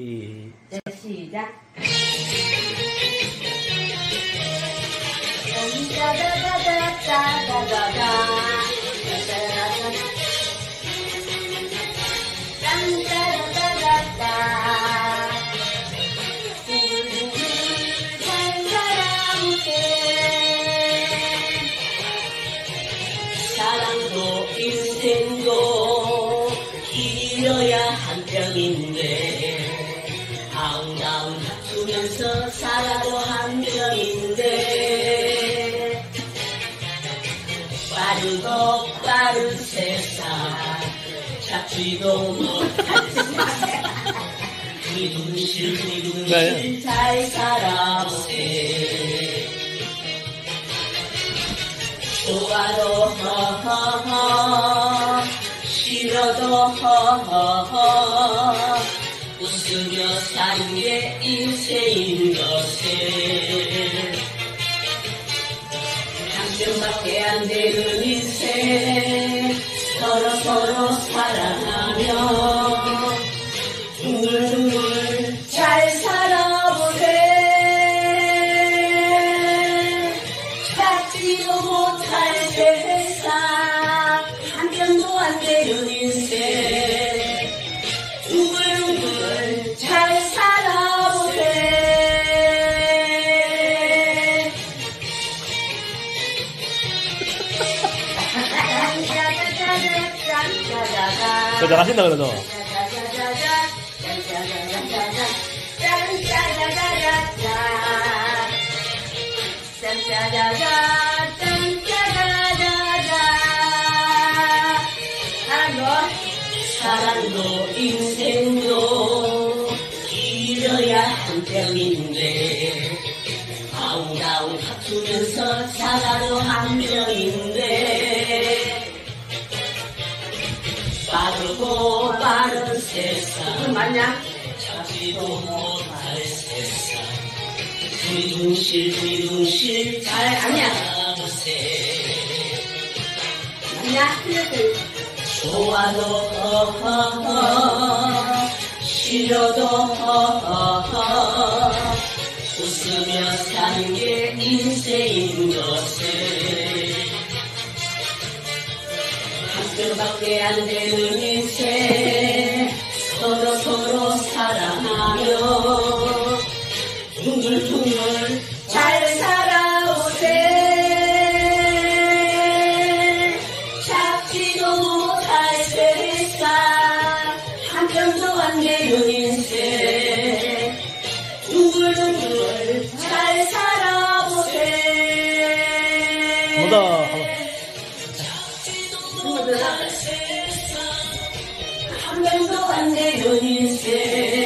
이- 네, 시작. 사랑도 인생도 길어야 한 병인데 살아도 한 병인데 빠르고 빠른 세상 잡지도 못할 세상 두리둥실 두리둥실 잘 살아보세. 좋아도 허허허 싫어도 허허허 웃으며 사는 게 인생인 것에. 한 명밖에 안 되는 인생 서로 서로 사랑하며 둥글둥글 잘 살아보세. 찾지도 못할 세상 한 편도 안 되는 저 잘하신다 그래도. 사랑도 인생도 길어야 한 병인데 아웅다웅 다투면서 살아도 한 병인데 빠르고 빠른 세상 맞냐? 찾지도 못할 세상 두리둥실 두리둥실 잘 알아보세 맞냐? 틀렸어요. 좋아도 허허허 싫어도 허허허 웃으며 사는 게 인생인 것 밖에 안 되는 인생 서로 서로 사랑하며 둥글둥글 잘 살아오세. 잡지도 못할 세상. 한 편도 안 되는 인생 한 명도 안 되는 인생